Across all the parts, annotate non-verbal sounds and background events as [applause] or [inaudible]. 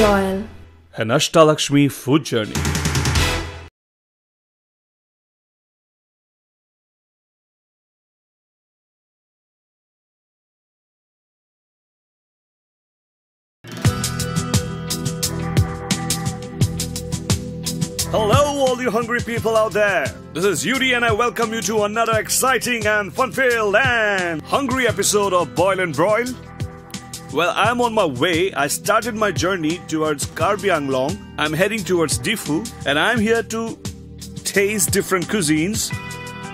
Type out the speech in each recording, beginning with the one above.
And An Ashtalakshmi food journey. Hello, all you hungry people out there. This is Yuri, and I welcome you to another exciting and fun-filled and hungry episode of Boil and Broil. Well, I'm on my way. I started my journey towards Karbi Anglong. I'm heading towards Diphu, and I'm here to taste different cuisines,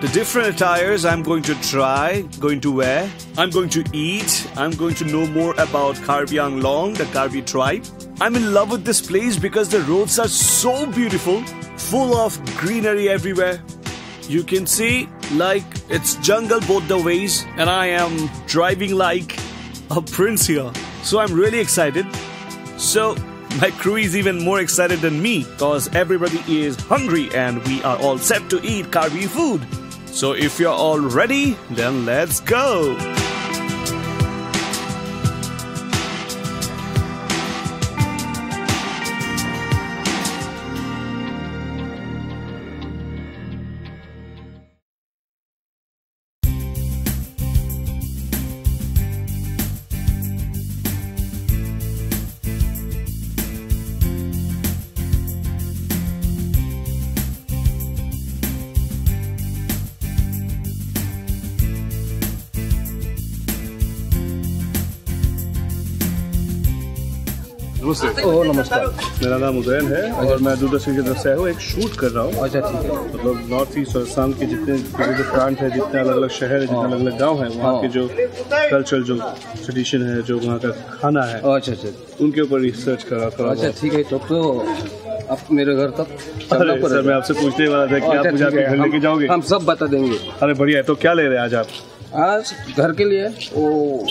the different attires I'm going to try, going to wear. I'm going to eat. I'm going to know more about Karbi Anglong, the Karbi tribe. I'm in love with this place because the roads are so beautiful, full of greenery everywhere. You can see like it's jungle both the ways, and I am driving like a prince here. So I'm really excited. So my crew is even more excited than me because everybody is hungry and we are all set to eat Karbi food. So if you're all ready, then let's go. नमस्ते। ओह नमस्कार। मेरा नाम उदयन है और मैं दूरदर्शन की तरफ़ से आया हूँ। एक शूट कर रहा हूँ। अच्छा ठीक है। मतलब नॉर्थ ईस्ट और असम के जितने जो प्रांत है जितने अलग अलग शहर है जितने अलग अलग गाँव है वहाँ हाँ। के जो कल्चरल जो ट्रेडिशन है जो वहाँ का खाना है अच्छा अच्छा। उनके ऊपर रिसर्च कर रहा था अच्छा ठीक है तब तो आप मेरे घर तक अरे सर मैं आपसे पूछने वाला था कि आप अच्छा, मुझे आपके घर लेके जाओगे? हम सब बता देंगे। अरे बढ़िया है तो क्या ले रहे हैं आज आप? आज घर के लिए वो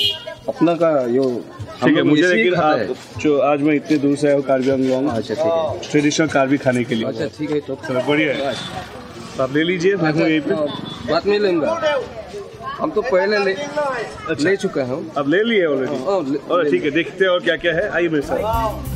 अपना का यो ठीक है मुझे लेकिन आप जो आज मैं इतने दूर से आया हूँ कार्बी आंगलोंग है। अच्छा ठीक है। ट्रेडिशनल कार्बी खाने के लिए। अच्छा ठीक है तो चलो बढ़िया है। तो आप ले लीजिए मैं हूँ यहीं पे। बात नहीं लेंगे। हम तो पहले ले ले चुके हैं। हम अब ले लिए ऑलरेडी हाँ, और ठीक है देखते हैं और क्या क्या है। आइए मेरे साथ।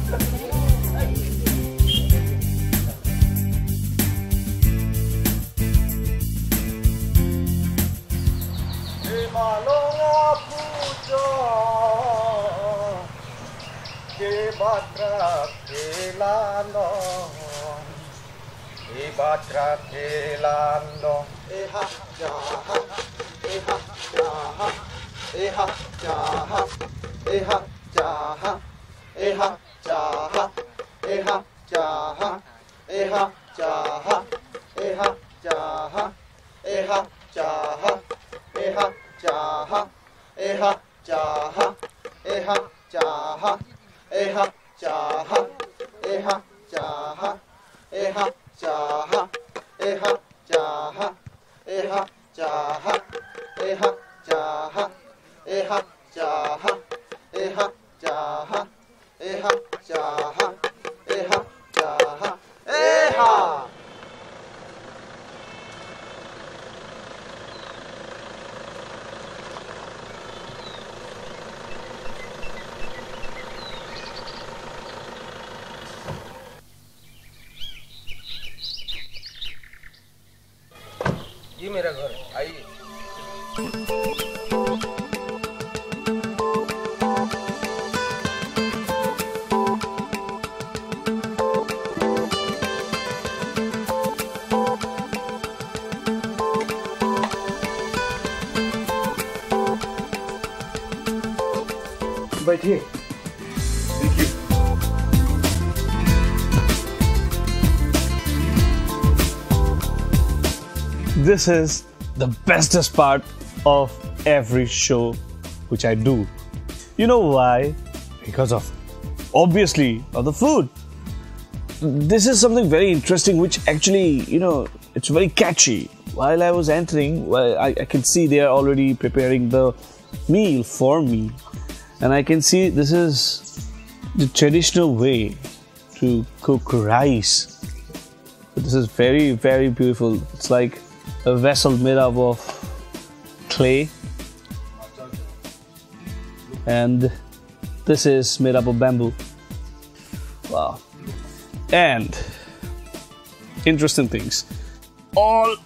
Badratilano, e Badratilano, e ha jaha, e ha jaha, e ha jaha, e ha jaha, e ha jaha, e ha jaha, e ha jaha, e ha jaha, e ha jaha, e ha jaha, e ha jaha, ha. ये मेरा घर आइए। This is the bestest part of every show which I do. You know why? Because of obviously of the food. This is something very interesting which actually, you know, it's very catchy. While I was entering, well, I, I can see they are already preparing the meal for me. And I can see this is the traditional way to cook rice. This is very, very beautiful. It's like a vessel made up of clay, and this is made up of bamboo. Wow. And interesting things. All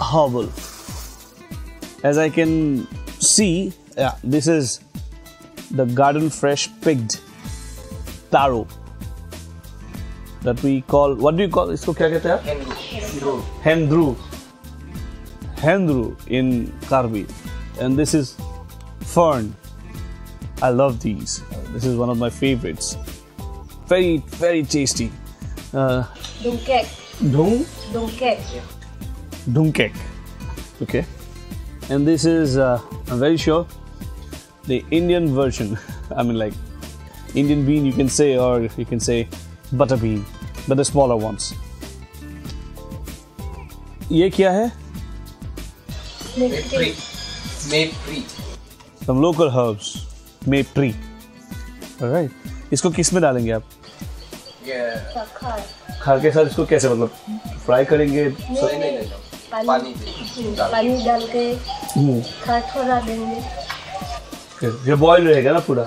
herbal. As I can see, yeah, this is the garden fresh picked taro that we call what do you call इसको क्या कहते हैं hendru hendru in Karbi and this is fern I love these this is one of my favorites very very tasty uh, Dungkek. dung Dungkek. Dunkek. Okay. And this is, uh, I'm very sure, the Indian version. [laughs] I mean, like Indian bean, you can say, or you can say butter bean, but the smaller ones. ये क्या है मेप्री some local herbs. Mapri alright. इसको किसमें डालेंगे आप? खार के साथ इसको कैसे मतलब फ्राई करेंगे? नहीं नहीं, नहीं नहीं, पानी पानी दे हम्म, पानी डाल के खार थोड़ा देंगे। फिर ये बॉईल रहेगा ना पूरा?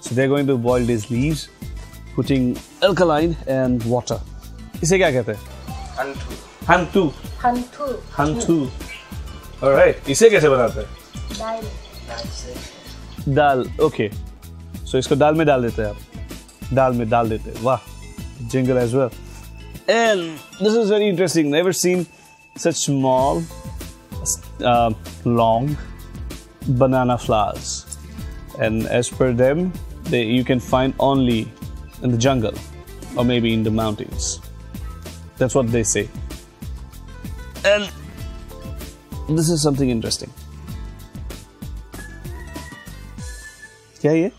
So they're going to boil these leaves putting alkaline and water. इसे क्या कहते हैं? हंटू हंतु हंथू हंतु alright इसे कैसे बनाते हैं दाल दाल ओके सो इसको दाल में डाल देते हैं आप दाल में डाल देते हैं वाह jingle as well and this is very interesting never seen such small uh, long banana flowers and as per them they you can find only in the jungle or maybe in the mountains that's what they say and this is something interesting क्या ये?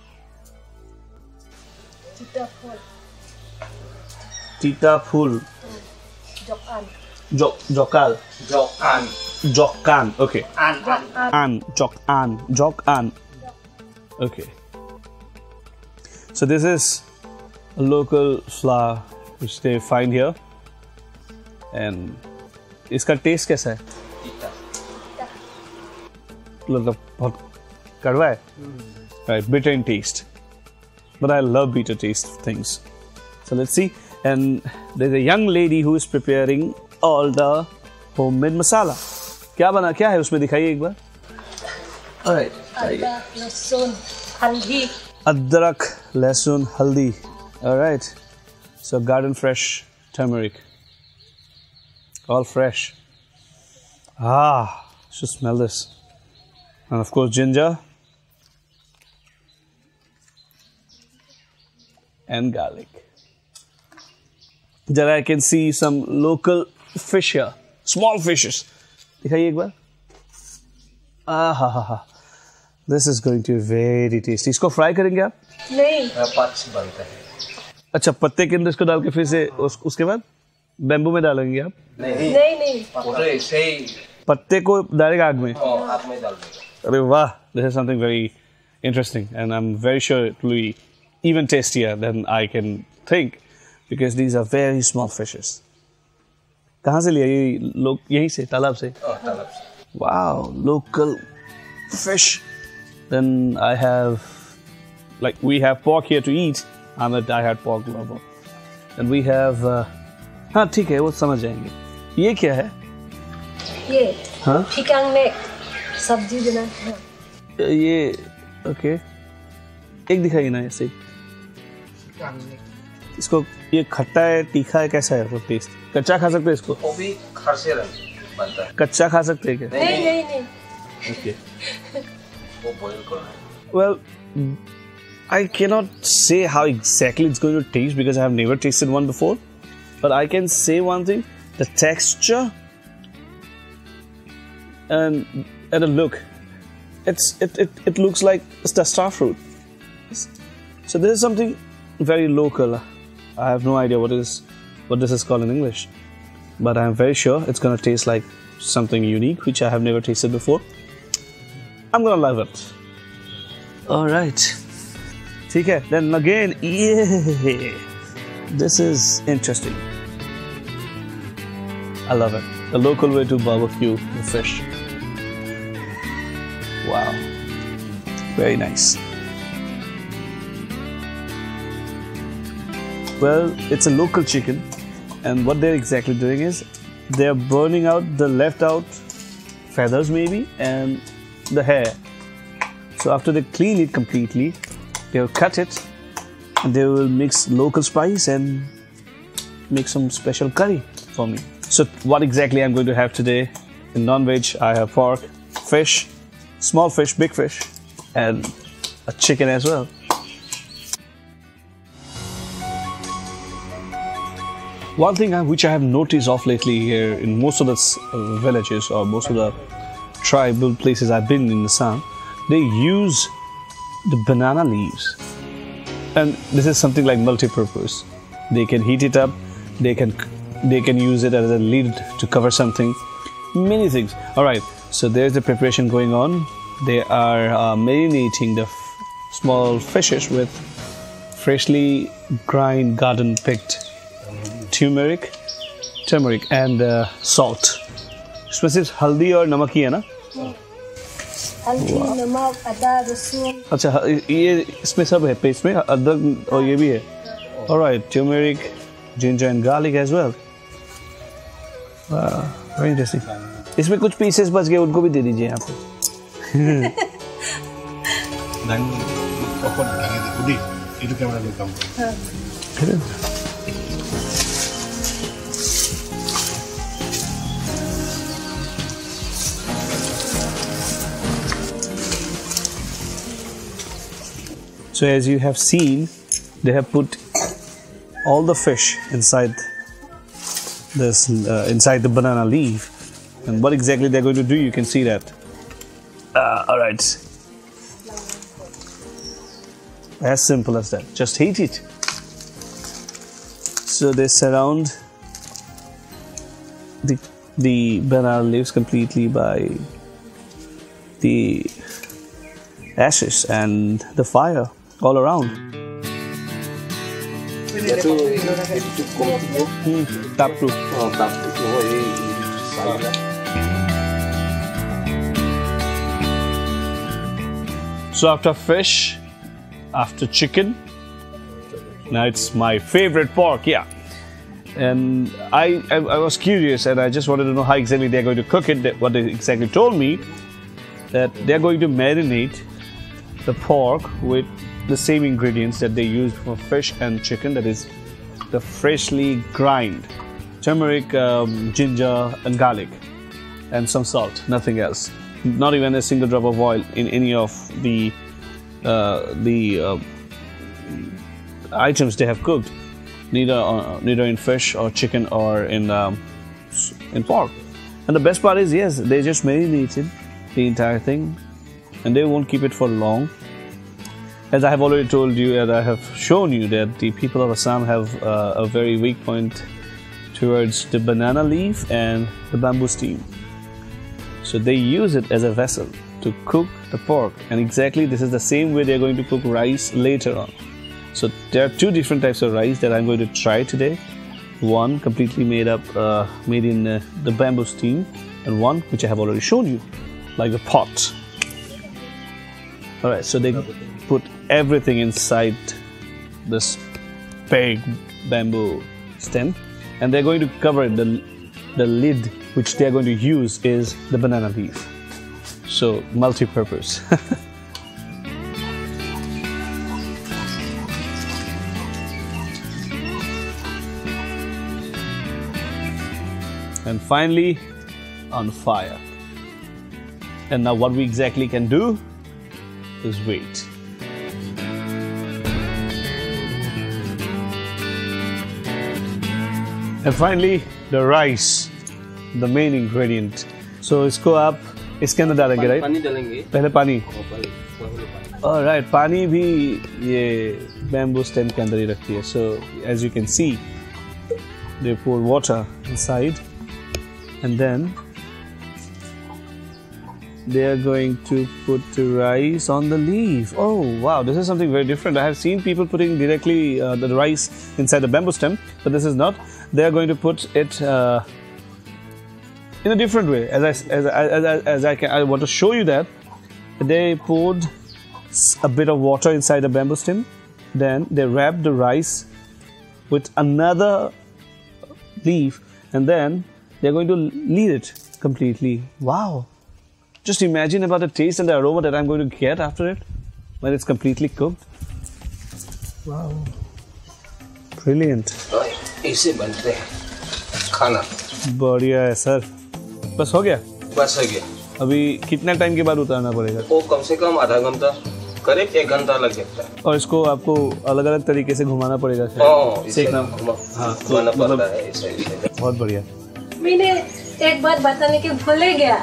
टीता फूल। Okay आन। जोक आन जोक आन okay so this is local flower find here and इसका टेस्ट कैसा है? मतलब बहुत कड़वा है right bitter in taste but I love bitter taste things so let's see and there's a young lady who is preparing all the homemade masala क्या बना क्या है उसमें दिखाइए एक बार alright अदरक लहसुन हल्दी Adrak, lehsun, haldi. All right. So garden fresh turmeric. All fresh. Ah, should smell this. And of course ginger. And garlic. There I can see some local fish here. Small fishes. दिखाइए एक बार Ah ha ha ha. This is going to be very tasty. इसको fry करेंगे आप नहीं पच बनता है अच्छा पत्ते के अंदर इसको डाल के फिर से उस, उसके बाद बैम्बू में डालेंगे आप नहीं नहीं नहीं वो तो ऐसे ही पत्ते को डायरेक्ट आग में हाँ, हाथ में डाल देगा अरे वाह this is something very interesting and I am very sure it will be even tastier than I can think because these are very small fishes. कहाँ से लिया ये लोग यहीं से तालाब से हाँ, तालाब से Wow, local fish. Then I have, like, we have pork here to eat. I'm a diehard pork lover. And we have, uh, हाँ ठीक है वो समझ जाएंगे ये क्या है ये हाँ फिकांग में सब्ज़ी हैं ये ओके एक दिखाइए ना ऐसे इसको ये खट्टा है तीखा है कैसा है वो टेस्ट कच्चा खा सकते हैं इसको वो भी घर से रंग बनता है कच्चा खा सकते हैं क्या नहीं नहीं नहीं ओके वो बॉईल करना है Well, I cannot say how exactly it's going to taste because I have never tasted one before. But I can say one thing the texture and, and the look. It's, it, it, it looks like it's the star fruit. So this is something very local. I have no idea what is what this is called in English. But I'm very sure it's gonna taste like something unique which I have never tasted before. I'm gonna love it. All right. ठीक है then again yeah this is interesting I love it the local way to barbecue the fish wow very nice Well, it's a local chicken, and what they're exactly doing is they're burning out the left out feathers, maybe, and the hair. So after they clean it completely, they'll cut it and they will mix local spice and make some special curry for me. So, what exactly I'm going to have today in non veg, I have pork, fish, small fish, big fish, and a chicken as well. One thing which I have noticed of lately here in most of the uh, villages or most of the tribal places I've been in the Assam, they use the banana leaves. And this is something like multi-purpose. They can heat it up, they can they can use it as a lid to cover something, many things. All right, so there's the preparation going on. They are uh, marinating the f- small fishes with freshly grind garden picked turmeric, turmeric and uh, salt. इसमें सिर्फ हल्दी और नमक ही है ना हल्दी नमक अदा लहसुन अच्छा ह- ये इसमें सब है पेस्ट में अदरक और ये भी है alright turmeric ginger and garlic as well wow, very interesting इसमें कुछ पीसेस बच गए उनको भी दे दीजिए यहाँ पे Dan pokok dan itu Budi itu kamera di kampung. So as you have seen, they have put all the fish inside this uh, inside the banana leaf, and what exactly they're going to do, you can see that. Uh, all right, as simple as that. Just heat it. So they surround the the banana leaves completely by the ashes and the fire all around. Itu itu kumpul. Hmm, tap proof. Oh, tak itu So after fish, after chicken, now it's my favorite pork. Yeah, and I, I I was curious and I just wanted to know how exactly they're going to cook it. What they exactly told me that they're going to marinate the pork with the same ingredients that they used for fish and chicken. That is the freshly grind turmeric, um, ginger, and garlic, and some salt. Nothing else. Not even a single drop of oil in any of the uh, the uh, items they have cooked. Neither uh, neither in fish or chicken or in um, in pork. And the best part is, yes, they just marinated the entire thing, and they won't keep it for long. As I have already told you, and I have shown you that the people of Assam have uh, a very weak point towards the banana leaf and the bamboo stem. So they use it as a vessel to cook the pork, and exactly this is the same way they're going to cook rice later on. So there are two different types of rice that I'm going to try today. One completely made up, uh, made in uh, the bamboo stem, and one which I have already shown you, like the pot. All right, so they put everything inside this big bamboo stem, and they're going to cover it. The the lid which they are going to use is the banana leaf. So multi-purpose. [laughs] and finally on fire. And now what we exactly can do is wait. And finally the rice, the main ingredient. So इसको आप इसके अंदर डालेंगे right पानी डालेंगे पहले पानी oh, पानी पहले पानी और राइट पानी भी ये बैम्बू स्टेम के अंदर ही रखती है so as you can see they pour water inside and then they are going to put the rice on the leaf. Oh wow, this is something very different. I have seen people putting directly uh, the rice inside the bamboo stem, but this is not. They are going to put it uh, in a different way. As I as, I- as, I- as I can, I want to show you that they poured s- a bit of water inside the bamboo stem. Then they wrapped the rice with another leaf and then they're going to lead it completely. Wow. Just imagine about the taste and the aroma that I'm going to get after it when it's completely cooked. Wow. Brilliant. ऐसे बनते हैं खाना बढ़िया है sir बस हो गया? बस हो गया। अभी कितना टाइम के बाद उतारना पड़ेगा? वो कम से कम आधा घंटा करीब एक घंटा लग जाता है। और इसको आपको अलग अलग तरीके से घुमाना पड़ेगा हाँ, सेकना हाँ, तो मतलब- पड़ता है ऐसे ऐसे बहुत बढ़िया। मैंने एक बात बताने के भूल गया।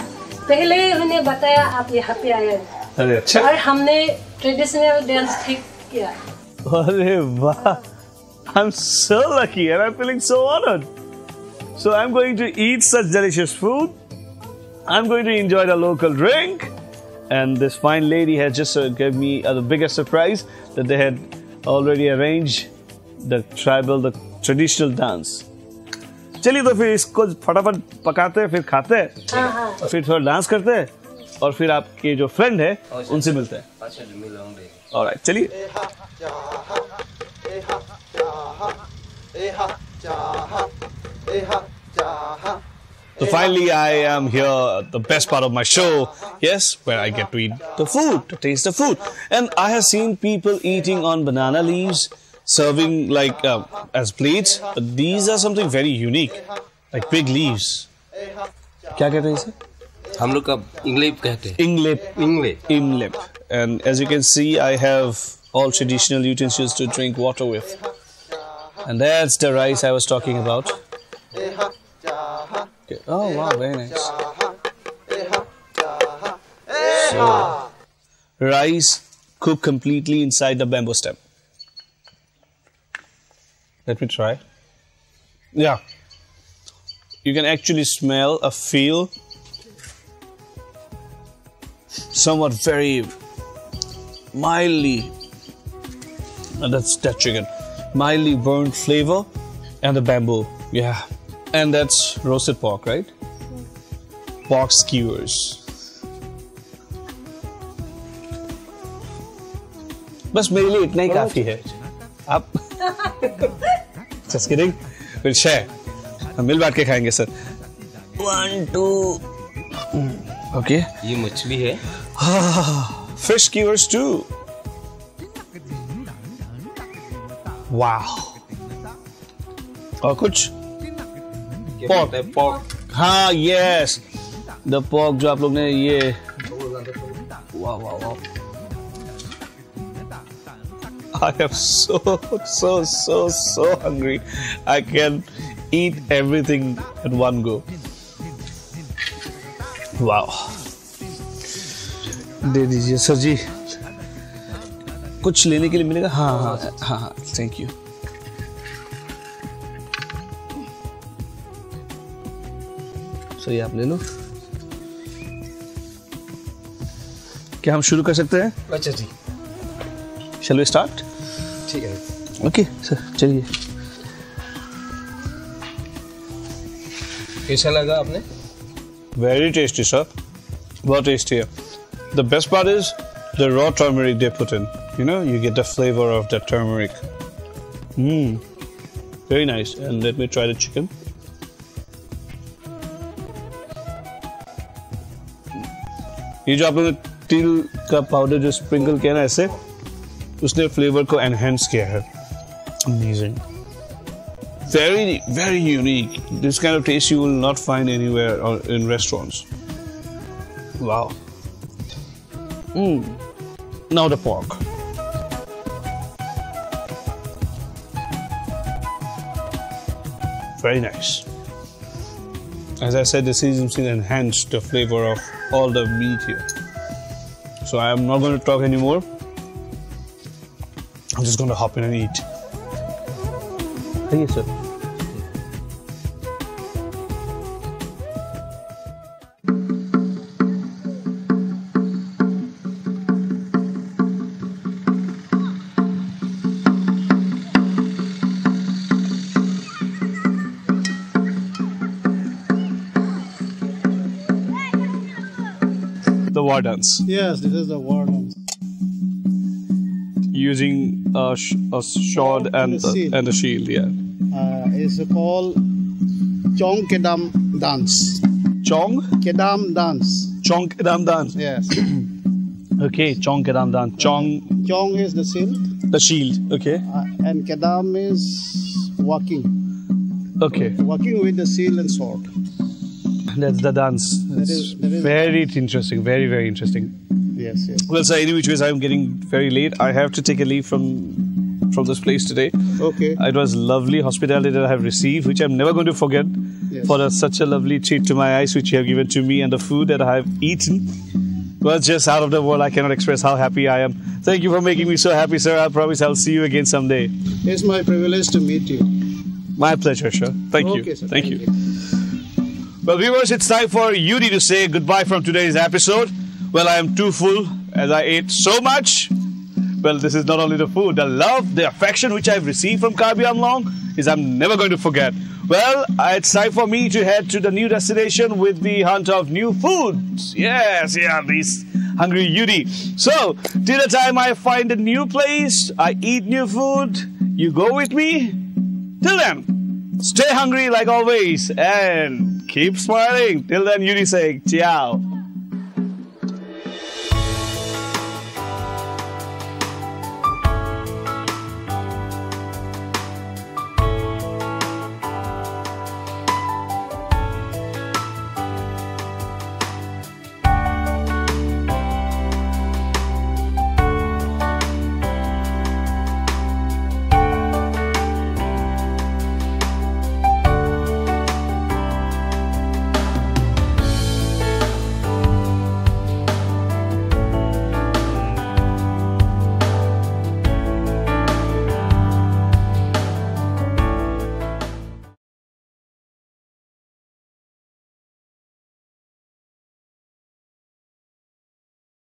पहले उन्हें बताया आप यहाँ पे आए। अरे अच्छा। और हमने ट्रेडिशनल डांस ठीक किया। अरे वाह I'm so lucky and I'm feeling so honored. So I'm going to eat such delicious food. I'm going to enjoy the local drink. And this fine lady has just uh, gave me uh, the biggest surprise that they had already arranged the tribal, the traditional dance. चलिए तो फिर इसको फटाफट पकाते हैं फिर खाते हैं हाँ हाँ और फिर थोड़ा डांस करते हैं और फिर आपके जो फ्रेंड है उनसे मिलते हैं अच्छा मिलाऊँगे ऑलराइट चलिए So finally, I am here at the best part of my show. Yes, where I get to eat the food, to taste the food, and I have seen people eating on banana leaves, serving like uh, as plates. But these are something very unique, like big leaves. क्या कहते हैं इसे? हम लोग का English कहते हैं Inglip, English imlip. And as you can see, I have all traditional utensils to drink water with. And that's the rice I was talking about. Okay. Oh wow, very nice. So, rice cooked completely inside the bamboo stem. Let me try. Yeah. You can actually smell a feel somewhat very mildly and that's that chicken mildly burnt flavor and the bamboo yeah and that's roasted pork right pork skewers बस मेरे लिए इतना ही काफ़ी है आप just kidding फिर छह हम मिल बांट के खाएँगे सर वन टू ओके ये मछली है fish skewers too. Wow. और कुछ Pork. बोलते हैं हाँ यस द पॉक जो आप लोग ने ये वाह वाह वाह I am so so so so hungry. I can eat everything at one go. Wow. दे दीजिए सर जी कुछ लेने के लिए मिलेगा हाँ हाँ हाँ हाँ थैंक यू सो ये आप ले लो। क्या हम शुरू कर सकते हैं? अच्छा जी। शैल वी स्टार्ट ठीक है। ओके सर चलिए। कैसा लगा आपने? वेरी टेस्टी सर बहुत टेस्टी है। The best part is the raw turmeric they put in you know you get the flavour of the turmeric hmm very nice and let me try the chicken ये जो आप लोगों ने तिल का powder जो स्प्रिंकल किया ना ऐसे उसने फ्लेवर को एनहेंस किया है amazing very very unique this kind of taste you will not find anywhere or in restaurants wow mm. now the pork very nice as i said the seasoning seed enhanced the flavor of all the meat here. So i am not going to talk anymore. I'm just going to hop in and eat. Thank you, sir. War dance. Yes, this is the war dance. using a, sh- a sword and, And a shield. and a shield. Yeah. Uh, is called Chong Kedam dance. Chong, Kedam dance. Chong Kedam dance. Yes. [coughs] Okay, Chong Kedam dance. Chong, Chong is the shield, the shield. Okay. uh, and Kedam is walking, Okay. walking with the shield and sword. That's the dance. It's is- that is- very interesting. Very, very interesting. Yes, yes. Well, sir, any which ways, I'm getting very late. I have to take a leave from from this place today. Okay. It was lovely hospitality that I have received, which I'm never going to forget. Yes. For a, such a lovely treat to my eyes, which you have given to me, and the food that I have eaten was just out of the world. I cannot express how happy I am. Thank you for making me so happy, sir. I promise I'll see you again someday. It's my privilege to meet you. My pleasure, sir. Thank okay, you. sir. Thank, you. Well, viewers, it's time for Yuri to say goodbye from today's episode. Well, I am too full as I ate so much. Well, this is not only the food, the love, the affection which I've received from Karbi Long is I'm never going to forget. Well, uh, it's time for me to head to the new destination with the hunt of new foods. Yes, yeah, these hungry Yuri. So, till the time I find a new place, I eat new food, you go with me. Till then, stay hungry like always and keep smiling. Till then, Yuri saying ciao.